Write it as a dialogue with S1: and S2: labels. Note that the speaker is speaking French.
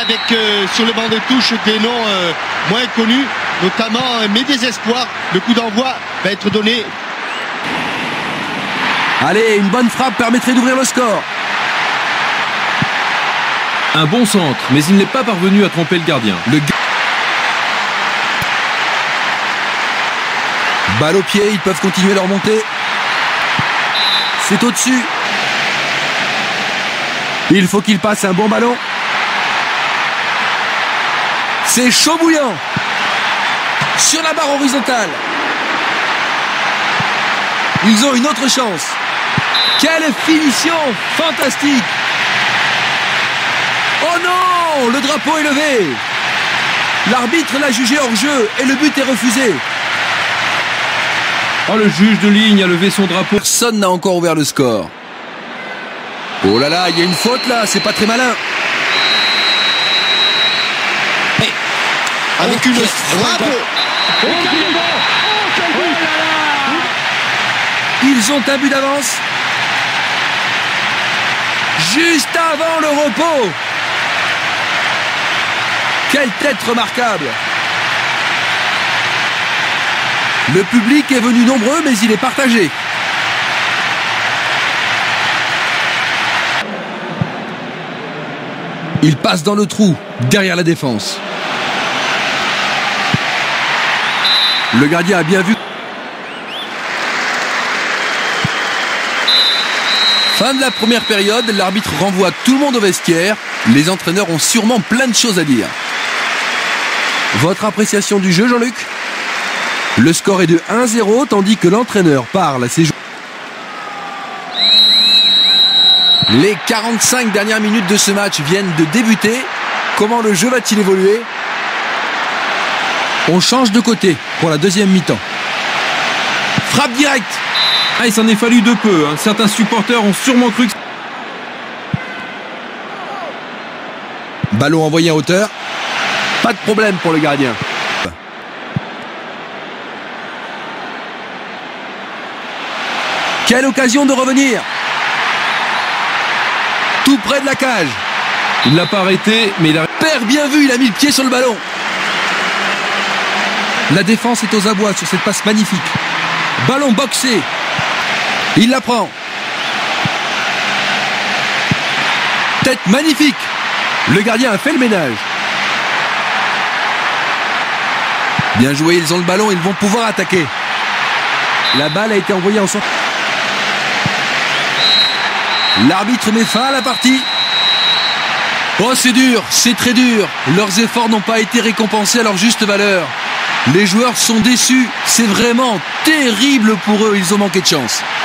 S1: avec euh, sur le banc de touche des noms euh, moins connus, notamment euh, mes désespoirs. Le coup d'envoi va être donné.
S2: Allez, une bonne frappe permettrait d'ouvrir le score.
S3: Un bon centre, mais il n'est pas parvenu à tromper le gardien.
S2: Le ga- Balle au pied, ils peuvent continuer leur montée. C'est au-dessus. Il faut qu'il passe un bon ballon. C'est chaud bouillant. Sur la barre horizontale. Ils ont une autre chance. Quelle finition fantastique. Oh non Le drapeau est levé. L'arbitre l'a jugé hors jeu et le but est refusé.
S3: Oh, le juge de ligne a levé son drapeau.
S2: Personne n'a encore ouvert le score. Oh là là, il y a une faute là, c'est pas très malin.
S1: Avec une frappe.
S2: Ils ont un but d'avance. Juste avant le repos. Quelle tête remarquable. Le public est venu nombreux, mais il est partagé. Il passe dans le trou, derrière la défense. Le gardien a bien vu. Fin de la première période, l'arbitre renvoie tout le monde au vestiaire. Les entraîneurs ont sûrement plein de choses à dire. Votre appréciation du jeu, Jean-Luc? Le score est de 1-0, tandis que l'entraîneur parle à ses joueurs. Les 45 dernières minutes de ce match viennent de débuter. Comment le jeu va-t-il évoluer? On change de côté pour la deuxième mi-temps. Frappe directe
S3: Ah, il s'en est fallu de peu. hein. Certains supporters ont sûrement cru que...
S2: Ballon envoyé en hauteur. Pas de problème pour le gardien. Quelle occasion de revenir Tout près de la cage.
S3: Il l'a pas arrêté, mais il a...
S2: Père bien vu, il a mis le pied sur le ballon. La défense est aux abois sur cette passe magnifique. Ballon boxé. Il la prend. Tête magnifique. Le gardien a fait le ménage. Bien joué, ils ont le ballon, ils vont pouvoir attaquer. La balle a été envoyée en sorte. L'arbitre met fin à la partie. Oh, c'est dur, c'est très dur. Leurs efforts n'ont pas été récompensés à leur juste valeur. Les joueurs sont déçus. C'est vraiment terrible pour eux. Ils ont manqué de chance.